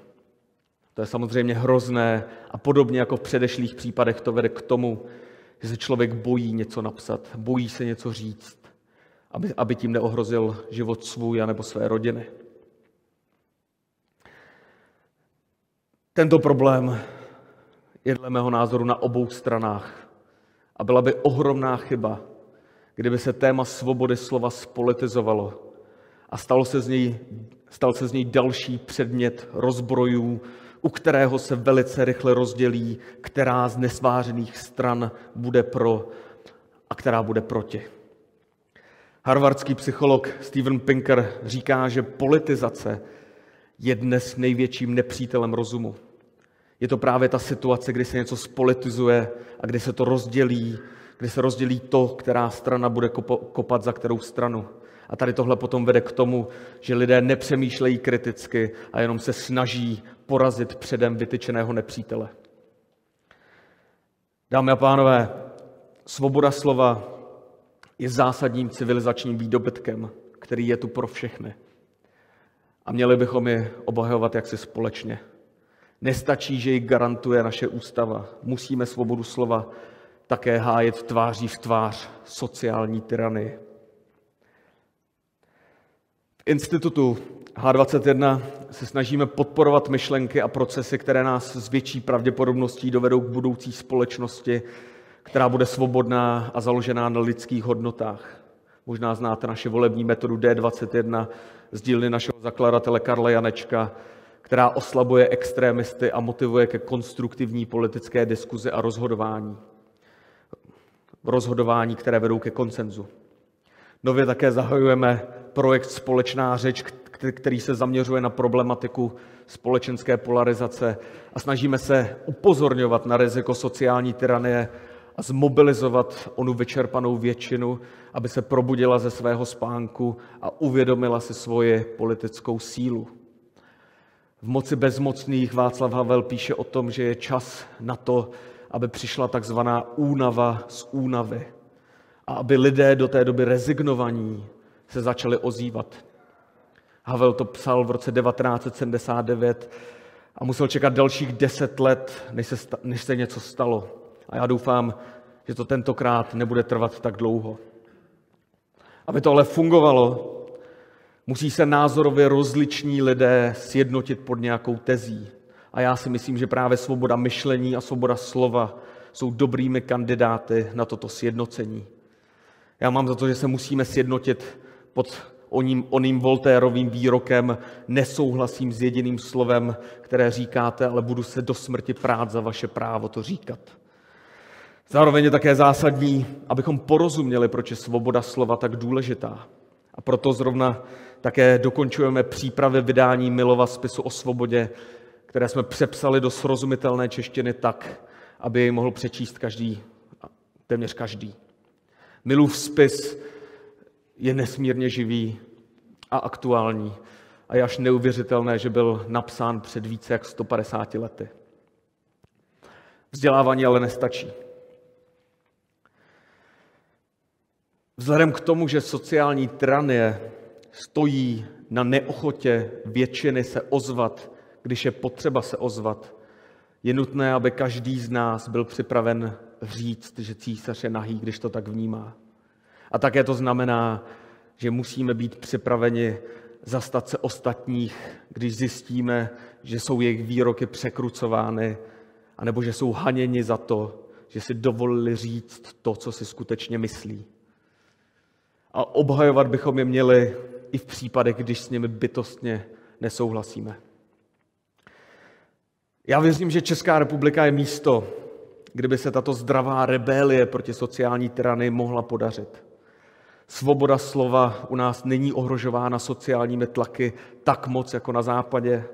Speaker 1: To je samozřejmě hrozné a podobně jako v předešlých případech to vede k tomu, že se člověk bojí něco napsat, bojí se něco říct, aby, aby tím neohrozil život svůj anebo své rodiny. Tento problém je dle mého názoru na obou stranách. A byla by ohromná chyba, kdyby se téma svobody slova spolitizovalo a stal se z něj, stal se z něj další předmět rozbrojů, u kterého se velice rychle rozdělí, která z nesvářených stran bude pro a která bude proti. Harvardský psycholog Steven Pinker říká, že politizace je dnes největším nepřítelem rozumu. Je to právě ta situace, kdy se něco spolitizuje a kdy se to rozdělí, kdy se rozdělí to, která strana bude kopat za kterou stranu. A tady tohle potom vede k tomu, že lidé nepřemýšlejí kriticky a jenom se snaží porazit předem vytyčeného nepřítele. Dámy a pánové, svoboda slova je zásadním civilizačním výdobytkem, který je tu pro všechny. A měli bychom ji obhajovat jaksi společně. Nestačí, že ji garantuje naše ústava. Musíme svobodu slova také hájet tváří v tvář sociální tyranii. V institutu H21 se snažíme podporovat myšlenky a procesy, které nás s větší pravděpodobností dovedou k budoucí společnosti, která bude svobodná a založená na lidských hodnotách. Možná znáte naše volební metodu D21 z dílny našeho zakladatele Karla Janečka, která oslabuje extrémisty a motivuje ke konstruktivní politické diskuzi a rozhodování. Rozhodování, které vedou ke koncenzu. Nově také zahajujeme projekt Společná řeč, který se zaměřuje na problematiku společenské polarizace a snažíme se upozorňovat na riziko sociální tyranie a zmobilizovat onu vyčerpanou většinu, aby se probudila ze svého spánku a uvědomila si svoji politickou sílu. V moci bezmocných Václav Havel píše o tom, že je čas na to, aby přišla takzvaná únava z únavy a aby lidé do té doby rezignovaní se začali ozývat. Havel to psal v roce 1979 a musel čekat dalších deset let, než se, než se něco stalo. A já doufám, že to tentokrát nebude trvat tak dlouho. Aby to ale fungovalo, musí se názorově rozliční lidé sjednotit pod nějakou tezí. A já si myslím, že právě svoboda myšlení a svoboda slova jsou dobrými kandidáty na toto sjednocení. Já mám za to, že se musíme sjednotit pod oním, oným Voltérovým výrokem nesouhlasím s jediným slovem, které říkáte, ale budu se do smrti prát za vaše právo to říkat. Zároveň je také zásadní, abychom porozuměli, proč je svoboda slova tak důležitá. A proto zrovna také dokončujeme přípravy vydání Milova spisu o svobodě, které jsme přepsali do srozumitelné češtiny tak, aby jej mohl přečíst každý, téměř každý. Milův spis je nesmírně živý a aktuální a je až neuvěřitelné, že byl napsán před více jak 150 lety. Vzdělávání ale nestačí. Vzhledem k tomu, že sociální tyranie stojí na neochotě většiny se ozvat, když je potřeba se ozvat, je nutné, aby každý z nás byl připraven říct, že císař je nahý, když to tak vnímá. A také to znamená, že musíme být připraveni zastat se ostatních, když zjistíme, že jsou jejich výroky překrucovány, anebo že jsou haněni za to, že si dovolili říct to, co si skutečně myslí. A obhajovat bychom je měli i v případech, když s nimi bytostně nesouhlasíme. Já věřím, že Česká republika je místo, kde by se tato zdravá rebelie proti sociální tyranii mohla podařit. Svoboda slova u nás není ohrožována sociálními tlaky tak moc jako na západě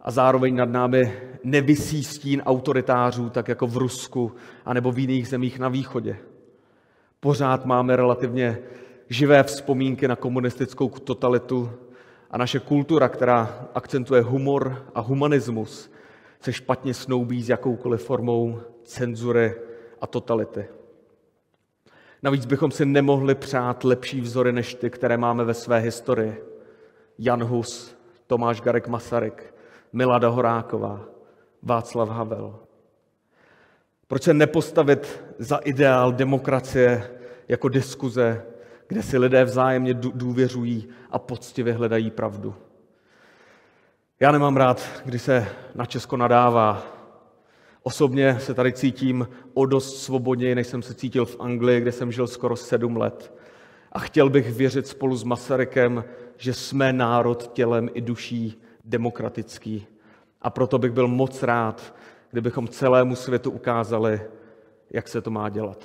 Speaker 1: a zároveň nad námi nevisí stín autoritářů, tak jako v Rusku anebo v jiných zemích na východě. Pořád máme relativně živé vzpomínky na komunistickou totalitu a naše kultura, která akcentuje humor a humanismus, se špatně snoubí s jakoukoliv formou cenzury a totality. Navíc bychom si nemohli přát lepší vzory než ty, které máme ve své historii. Jan Hus, Tomáš Garek Masaryk, Milada Horáková, Václav Havel. Proč se nepostavit za ideál demokracie jako diskuze, kde si lidé vzájemně důvěřují a poctivě hledají pravdu? Já nemám rád, když se na Česko nadává, Osobně se tady cítím o dost svobodněji, než jsem se cítil v Anglii, kde jsem žil skoro sedm let. A chtěl bych věřit spolu s Masarykem, že jsme národ tělem i duší demokratický. A proto bych byl moc rád, kdybychom celému světu ukázali, jak se to má dělat.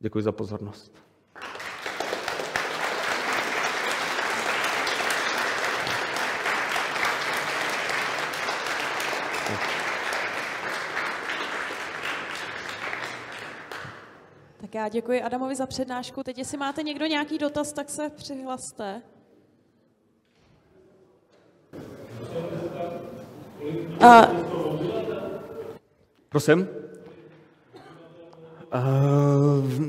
Speaker 1: Děkuji za pozornost.
Speaker 2: Já děkuji Adamovi za přednášku. Teď, jestli máte někdo nějaký dotaz, tak se přihlaste.
Speaker 1: A... Prosím?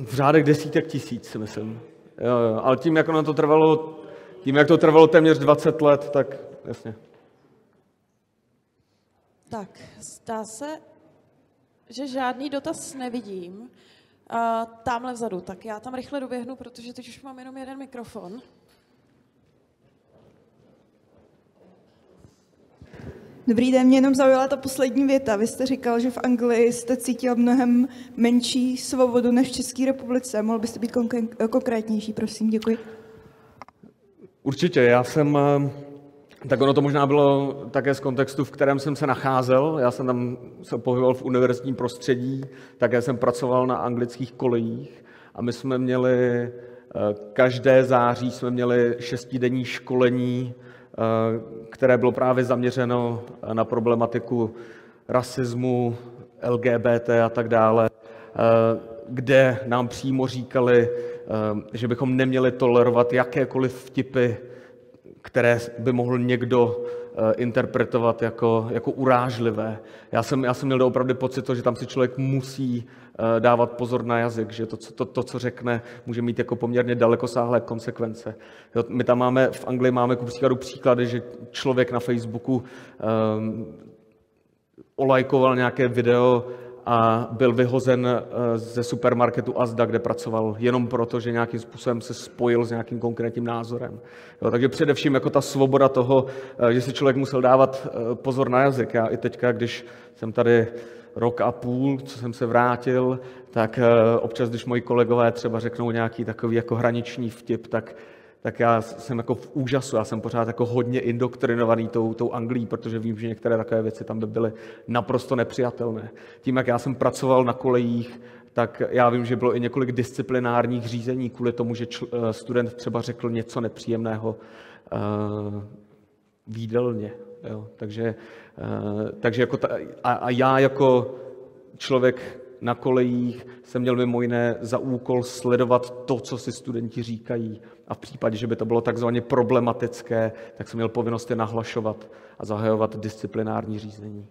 Speaker 1: V řádech desítek tisíc, si myslím. Jo, jo. Ale tím, jak ono to trvalo, tím, jak to trvalo téměř 20 let, tak jasně.
Speaker 2: Tak, zdá se, že žádný dotaz nevidím. Uh, tamhle vzadu, tak já tam rychle doběhnu, protože teď už mám jenom jeden mikrofon.
Speaker 3: Dobrý den, mě jenom zaujala ta poslední věta. Vy jste říkal, že v Anglii jste cítil mnohem menší svobodu než v České republice. Mohl byste být konkrétnější, prosím, děkuji.
Speaker 1: Určitě, já jsem, tak ono to možná bylo také z kontextu, v kterém jsem se nacházel. Já jsem tam se pohyboval v univerzitním prostředí, také jsem pracoval na anglických kolejích a my jsme měli eh, každé září jsme měli šestidenní školení, eh, které bylo právě zaměřeno na problematiku rasismu, LGBT a tak dále, eh, kde nám přímo říkali, že bychom neměli tolerovat jakékoliv vtipy které by mohl někdo eh, interpretovat jako, jako urážlivé. Já jsem, já jsem měl opravdu pocit, že tam si člověk musí eh, dávat pozor na jazyk, že to, to, to co řekne, může mít jako poměrně dalekosáhlé konsekvence. My tam máme, v Anglii máme ku příkladu příklady, že člověk na Facebooku um, olajkoval nějaké video a byl vyhozen eh, ze supermarketu Asda, kde pracoval, jenom proto, že nějakým způsobem se spojil s nějakým konkrétním názorem. Jo, takže především jako ta svoboda toho, eh, že si člověk musel dávat eh, pozor na jazyk. Já i teďka, když jsem tady rok a půl, co jsem se vrátil, tak občas, když moji kolegové třeba řeknou nějaký takový jako hraniční vtip, tak tak já jsem jako v úžasu, já jsem pořád jako hodně indoktrinovaný tou, tou Anglií, protože vím, že některé takové věci tam by byly naprosto nepřijatelné. Tím, jak já jsem pracoval na kolejích, tak já vím, že bylo i několik disciplinárních řízení kvůli tomu, že čl- eh, student třeba řekl něco nepříjemného uh, výdelně. Jo? Takže, uh, takže jako ta, a, a já jako člověk na kolejích jsem měl mimo jiné za úkol sledovat to, co si studenti říkají. A v případě, že by to bylo takzvaně problematické, tak jsem měl povinnost je nahlašovat a zahajovat disciplinární řízení.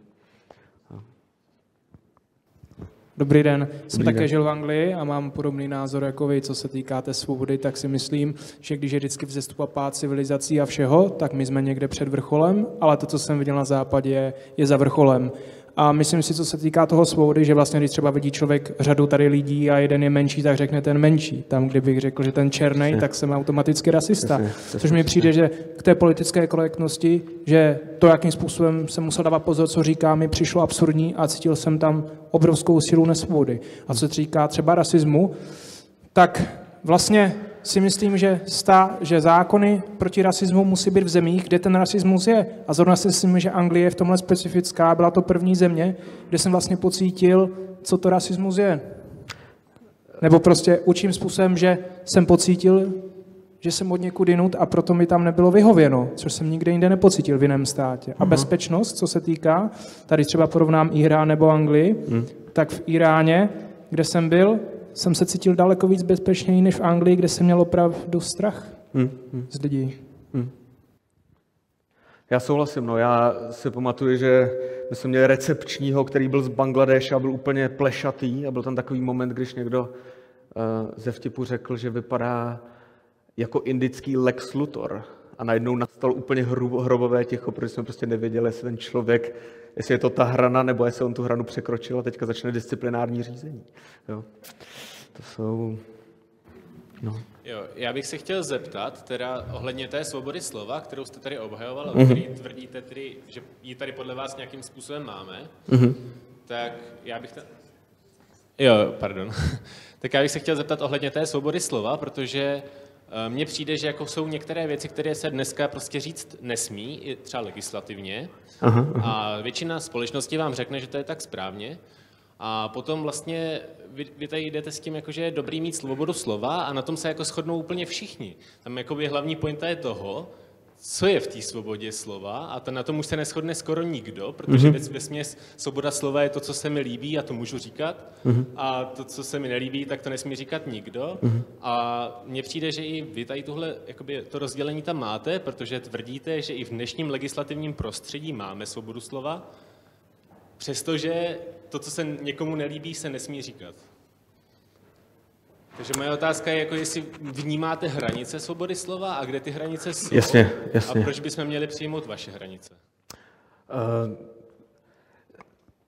Speaker 4: Dobrý den, jsem Dobrý také den. žil v Anglii a mám podobný názor jako vy, co se týká té svobody, tak si myslím, že když je vždycky vzestup a pád civilizací a všeho, tak my jsme někde před vrcholem, ale to, co jsem viděl na západě, je za vrcholem. A myslím si, co se týká toho svobody, že vlastně, když třeba vidí člověk řadu tady lidí a jeden je menší, tak řekne ten menší. Tam, kdybych řekl, že ten černý, tak jsem automaticky rasista. Což mi přijde, že k té politické korektnosti, že to, jakým způsobem jsem musel dávat pozor, co říká, mi přišlo absurdní a cítil jsem tam obrovskou sílu nesvobody. A co se týká třeba rasismu, tak vlastně si myslím, že, sta, že zákony proti rasismu musí být v zemích, kde ten rasismus je. A zrovna si myslím, že Anglie je v tomhle specifická. Byla to první země, kde jsem vlastně pocítil, co to rasismus je. Nebo prostě učím způsobem, že jsem pocítil, že jsem od někud jinut a proto mi tam nebylo vyhověno, což jsem nikde jinde nepocítil v jiném státě. A mhm. bezpečnost, co se týká, tady třeba porovnám Irán nebo Anglii, hmm. tak v Iráně, kde jsem byl, jsem se cítil daleko víc bezpečněji než v Anglii, kde jsem měl opravdu strach hmm. Hmm. z lidí. Hmm.
Speaker 1: Já souhlasím, no. Já si pamatuju, že my jsme měli recepčního, který byl z Bangladeše a byl úplně plešatý a byl tam takový moment, když někdo uh, ze vtipu řekl, že vypadá jako indický Lex Luthor. A najednou nastal úplně hrobové ticho, protože jsme prostě nevěděli, jestli ten člověk jestli je to ta hrana, nebo jestli on tu hranu překročil a teďka začne disciplinární řízení. Jo. To jsou...
Speaker 5: No. Jo, já bych se chtěl zeptat, teda ohledně té svobody slova, kterou jste tady obhajoval, mm-hmm. který tvrdíte tedy, že ji tady podle vás nějakým způsobem máme, mm-hmm. tak já bych... Ta... Jo, pardon. tak já bych se chtěl zeptat ohledně té svobody slova, protože mně přijde, že jako jsou některé věci, které se dneska prostě říct nesmí, třeba legislativně, aha, aha. a většina společnosti vám řekne, že to je tak správně, a potom vlastně vy, vy tady jdete s tím, jako, že je dobrý mít svobodu slova a na tom se jako shodnou úplně všichni. Tam jako hlavní pointa je toho, co je v té svobodě slova a to, na tom už se neschodne skoro nikdo, protože mm-hmm. ve směs svoboda slova je to, co se mi líbí a to můžu říkat mm-hmm. a to, co se mi nelíbí, tak to nesmí říkat nikdo mm-hmm. a mně přijde, že i vy tady tuhle, jakoby, to rozdělení tam máte, protože tvrdíte, že i v dnešním legislativním prostředí máme svobodu slova, přestože to, co se někomu nelíbí, se nesmí říkat. Takže moje otázka je, jako jestli vnímáte hranice svobody slova a kde ty hranice jsou.
Speaker 1: Jasně, jasně.
Speaker 5: A proč bychom měli přijmout vaše hranice? Uh,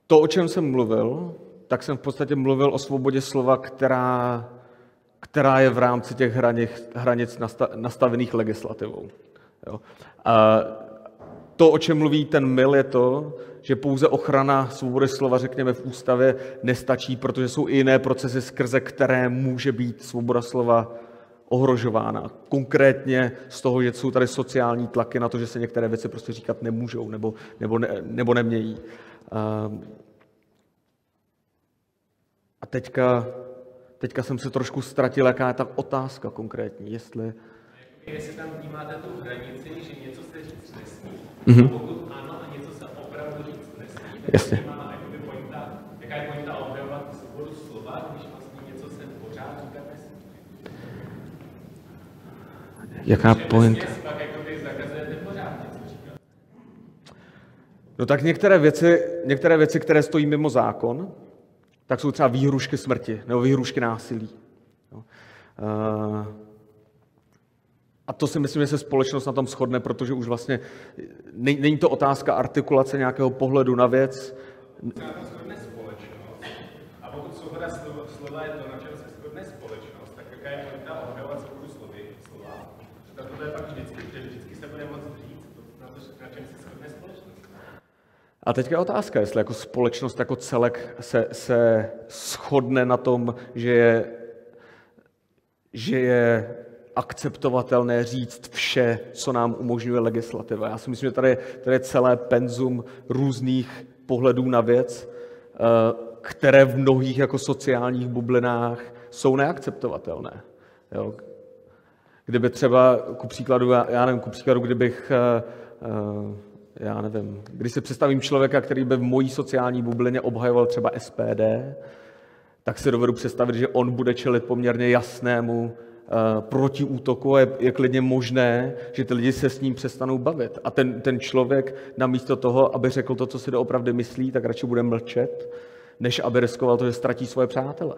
Speaker 1: to, o čem jsem mluvil, tak jsem v podstatě mluvil o svobodě slova, která, která je v rámci těch hranic, hranic nastavených legislativou. Jo. A to, o čem mluví ten mil, je to, že pouze ochrana svobody slova, řekněme, v ústavě nestačí, protože jsou i jiné procesy, skrze které může být svoboda slova ohrožována. Konkrétně z toho, že jsou tady sociální tlaky na to, že se některé věci prostě říkat nemůžou nebo, nebo, ne, nebo nemějí. A teďka, teďka jsem se trošku ztratil, jaká je ta otázka konkrétní, jestli...
Speaker 5: Jestli tam vnímáte tu hranici, že něco se říct nesmí,
Speaker 1: mm-hmm.
Speaker 5: pokud ano a něco se opravdu říct nesmí, tak
Speaker 1: Jasně.
Speaker 5: vnímáme, jakoby pointa, jaká je pointa svobodu slova, když vlastně něco se pořád říkat nesmí.
Speaker 1: Jaká pointa?
Speaker 5: Vesměs pak jakoby zakazujete pořád něco říkat.
Speaker 1: No tak některé věci, některé věci, které stojí mimo zákon, tak jsou třeba výhrušky smrti nebo výhrušky násilí. Jo. Eh, A to si myslím, že se společnost na tom shodne, protože už vlastně ne- není to otázka artikulace nějakého pohledu na věc.
Speaker 5: Na tom shodne společnost. A pokud svoboda slova, slova je to, na čem se shodne společnost, tak jaká je pointa obhajovat svobodu slovy, slova? To je pak vždycky, že vždycky se bude moct říct na, to, na čem se shodne společnost.
Speaker 1: A teďka je otázka, jestli jako společnost jako celek se, se shodne na tom, že je, že je akceptovatelné říct vše, co nám umožňuje legislativa. Já si myslím, že tady, tady je celé penzum různých pohledů na věc, eh, které v mnohých jako sociálních bublinách jsou neakceptovatelné. Jo? Kdyby třeba, ku příkladu, já, já nevím, ku příkladu, kdybych, eh, eh, já nevím, když si představím člověka, který by v mojí sociální bublině obhajoval třeba SPD, tak si dovedu představit, že on bude čelit poměrně jasnému protiútoku a je, je klidně možné, že ty lidi se s ním přestanou bavit. A ten, ten člověk namísto toho, aby řekl to, co si doopravdy myslí, tak radši bude mlčet, než aby riskoval to, že ztratí svoje přátele.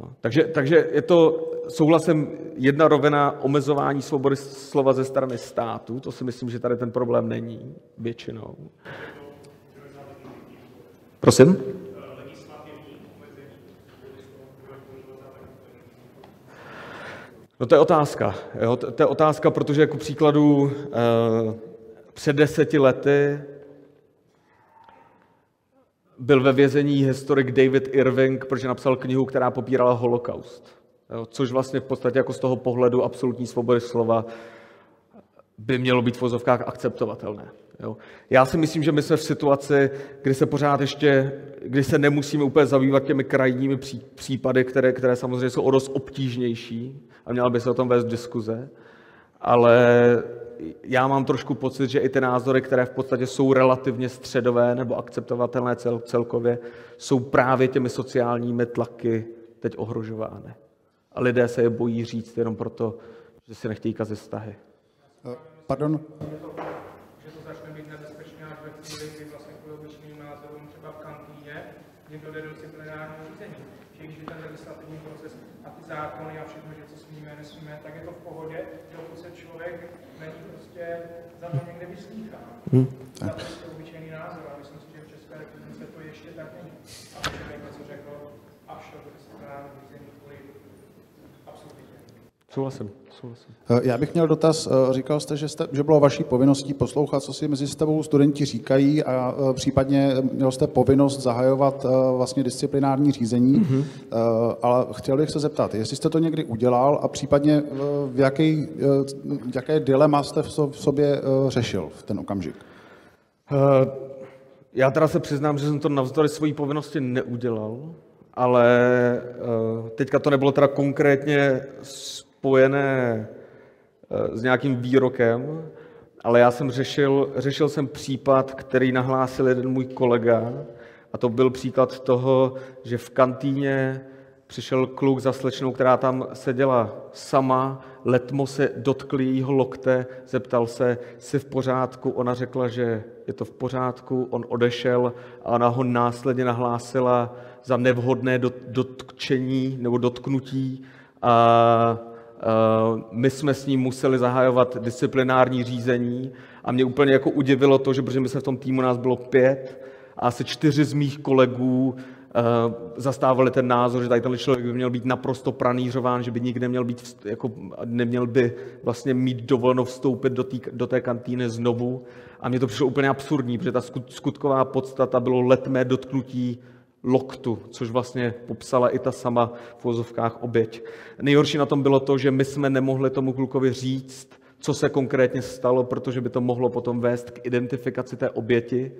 Speaker 1: Jo. Takže, takže je to souhlasem jedna rovina omezování svobody slova ze strany státu, to si myslím, že tady ten problém není většinou. Prosím? No to je otázka. Jo? To je otázka, protože jako příkladu eh, před deseti lety byl ve vězení historik David Irving, protože napsal knihu, která popírala holokaust. Jo? Což vlastně v podstatě jako z toho pohledu absolutní svobody slova by mělo být v vozovkách akceptovatelné. Jo? Já si myslím, že my jsme v situaci, kdy se pořád ještě, kdy se nemusíme úplně zabývat těmi krajními pří, případy, které, které samozřejmě jsou o dost obtížnější a měla by se o tom vést diskuze, ale já mám trošku pocit, že i ty názory, které v podstatě jsou relativně středové nebo akceptovatelné cel, celkově, jsou právě těmi sociálními tlaky teď ohrožovány. A lidé se je bojí říct jenom proto, že si nechtějí kazit vztahy.
Speaker 6: Pardon,
Speaker 4: že to začne být chvíli, kdy vlastně kvůli odlišným názorům třeba v kantýně někdo jde do disciplinárního řízení. Že když je ten legislativní proces a ty zákony a všechno, že co smíme, nesmíme, tak je to v pohodě, dokud se člověk není prostě za to někde vyslýchá. Hmm. A to je obyčejný názor a myslím si, že v České republice to ještě tak není. A člověk něco řekl a šel do disciplinárního řízení kvůli absurditě.
Speaker 1: Souhlasím, souhlasím.
Speaker 6: Eh, Já bych měl dotaz. Eh, Říkal jste, že, jste, že bylo vaší povinností poslouchat, co si mezi sebou studenti říkají a eh, případně měl jste povinnost zahajovat vlastně disciplinární řízení, mm-hmm. ale chtěl bych se zeptat, jestli jste to někdy udělal a případně v, jaký, v jaké dilema jste v so- v sobě řešil v ten okamžik?
Speaker 1: Já teda se přiznám, že jsem to navzdory své povinnosti neudělal, ale teďka to nebylo teda konkrétně spojené eh, s nějakým výrokem, ale já jsem řešil, řešil jsem případ, který nahlásil jeden můj kolega, a to byl příklad toho, že v kantýně přišel kluk za slečnou, která tam seděla sama, letmo se dotkl jejího lokte, zeptal se, jsi v pořádku, ona řekla, že je to v pořádku, on odešel a ona ho následně nahlásila za nevhodné dot- dotčení nebo dotknutí a my jsme s ním museli zahajovat disciplinární řízení a mě úplně jako udivilo to, že protože my jsme v tom týmu nás bylo pět a asi čtyři z mých kolegů Uh, zastávali ten názor, že tady ten člověk by měl být naprosto pranířován, že by nikdy neměl, být, jako, neměl by vlastně mít dovoleno vstoupit do, tý, do té kantýny znovu. A mně to přišlo úplně absurdní, protože ta skut, skutková podstata bylo letmé dotknutí loktu, což vlastně popsala i ta sama v vozovkách oběť. Nejhorší na tom bylo to, že my jsme nemohli tomu klukovi říct, co se konkrétně stalo, protože by to mohlo potom vést k identifikaci té oběti,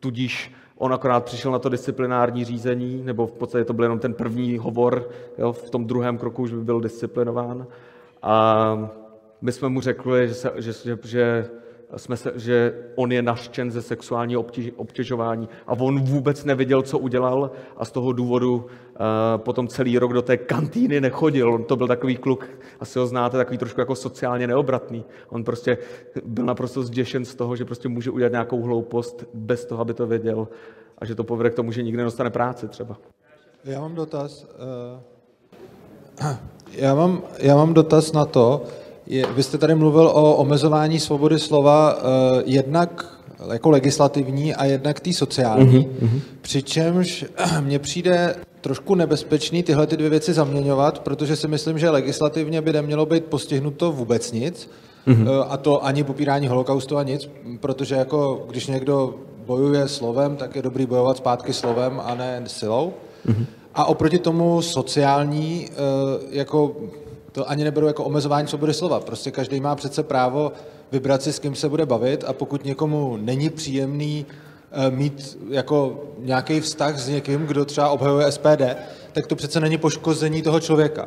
Speaker 1: tudíž on akorát přišel na to disciplinární řízení, nebo v podstatě to byl jenom ten první hovor, jo, v tom druhém kroku už by byl disciplinován. A my jsme mu řekli, že, se, že, že, že jsme se, že on je naštěn ze sexuálního obtěžování a on vůbec nevěděl, co udělal a z toho důvodu uh, potom celý rok do té kantýny nechodil. On to byl takový kluk, asi ho znáte, takový trošku jako sociálně neobratný. On prostě byl naprosto zděšen z toho, že prostě může udělat nějakou hloupost bez toho, aby to věděl a že to povede k tomu, že nikdy nedostane práci třeba.
Speaker 7: Já mám dotaz. Uh, já mám, já mám dotaz na to, je, vy jste tady mluvil o omezování svobody slova uh, jednak jako legislativní a jednak tý sociální, mm-hmm. přičemž mně přijde trošku nebezpečný tyhle ty dvě věci zaměňovat, protože si myslím, že legislativně by nemělo být postihnuto vůbec nic, mm-hmm. a to ani popírání holokaustu a nic, protože jako když někdo bojuje slovem, tak je dobrý bojovat zpátky slovem a ne silou. Mm-hmm. A oproti tomu sociální, eh, jako to ani neberu jako omezování svobody slova. Prostě každý má přece právo vybrat si, s kým se bude bavit a pokud někomu není příjemný eh, mít jako nějaký vztah s někým, kdo třeba obhajuje SPD, tak to přece není poškození toho člověka.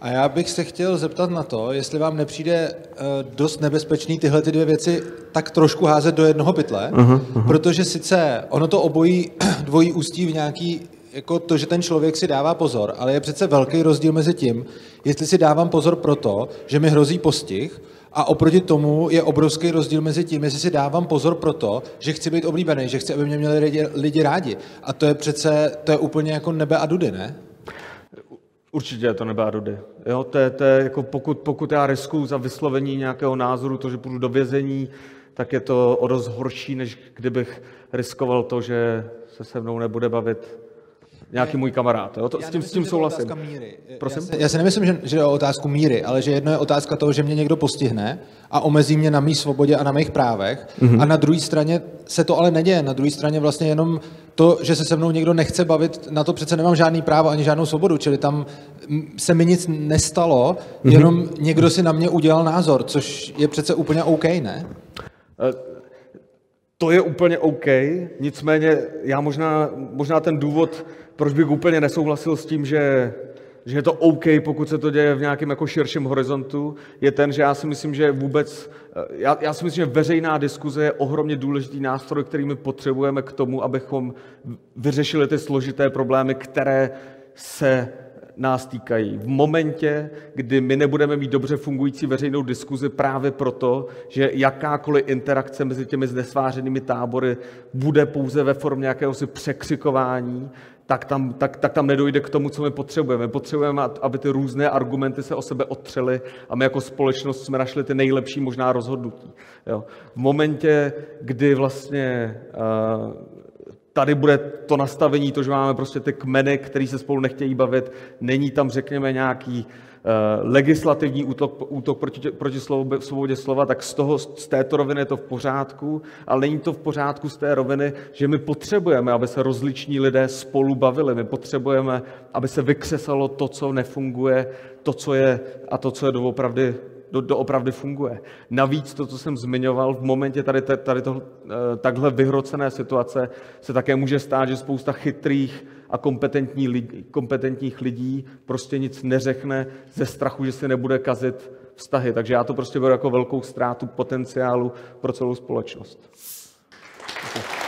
Speaker 7: A já bych se chtěl zeptat na to, jestli vám nepřijde eh, dost nebezpečný tyhle ty dvě věci tak trošku házet do jednoho pytle, uh-huh, uh-huh. protože sice ono to obojí dvojí ústí v nějaký jako to, že ten člověk si dává pozor, ale je přece velký rozdíl mezi tím, jestli si dávám pozor proto, že mi hrozí postih, a oproti tomu je obrovský rozdíl mezi tím, jestli si dávám pozor proto, že chci být oblíbený, že chci, aby mě měli lidi, lidi rádi. A to je přece, to je úplně jako nebe a dudy, ne?
Speaker 1: Určitě je to nebe a dudy. Jo, to je, to je jako pokud, pokud já riskuju za vyslovení nějakého názoru, to, že půjdu do vězení, tak je to o dost horší, než kdybych riskoval to, že se se mnou nebude bavit nějaký můj kamarád. Jo? To, s tím, s tím souhlasím.
Speaker 7: Míry. Prosím? Já, si, já si nemyslím, že, že je o otázku míry, ale že jedno je otázka toho, že mě někdo postihne a omezí mě na mý svobodě a na mých právech. Mm-hmm. A na druhé straně se to ale neděje. Na druhé straně vlastně jenom to, že se se mnou někdo nechce bavit, na to přece nemám žádný právo ani žádnou svobodu. Čili tam se mi nic nestalo, mm-hmm. jenom někdo si na mě udělal názor, což je přece úplně OK, ne? Uh...
Speaker 1: To je úplně OK, nicméně já možná, možná ten důvod, proč bych úplně nesouhlasil s tím, že, že je to OK, pokud se to děje v nějakém jako širším horizontu, je ten, že já si myslím, že vůbec, já, já si myslím, že veřejná diskuze je ohromně důležitý nástroj, který my potřebujeme k tomu, abychom vyřešili ty složité problémy, které se nás týkají. V momentě, kdy my nebudeme mít dobře fungující veřejnou diskuzi právě proto, že jakákoliv interakce mezi těmi znesvářenými tábory bude pouze ve formě jakéhosi překřikování, tak tam, tak, tak tam nedojde k tomu, co my potřebujeme. Potřebujeme, aby ty různé argumenty se o sebe otřely a my jako společnost jsme našli ty nejlepší možná rozhodnutí. Jo. V momentě, kdy vlastně uh, tady bude to nastavení, to, že máme prostě ty kmeny, který se spolu nechtějí bavit, není tam, řekněme, nějaký Eh, legislativní útok, útok proti, proti svobodě slova, tak z, toho, z této roviny je to v pořádku, ale není to v pořádku z té roviny, že my potřebujeme, aby se rozliční lidé spolu bavili. My potřebujeme, aby se vykřesalo to, co nefunguje, to, co je a to, co je doopravdy do, doopravdy funguje. Navíc to, co jsem zmiňoval, v momentě tady, tady to, eh, takhle vyhrocené situace se také může stát, že spousta chytrých a kompetentní lidí, kompetentních lidí prostě nic neřekne ze strachu, že si nebude kazit vztahy. Takže já to prostě beru jako velkou ztrátu potenciálu pro celou společnost. Děkuji.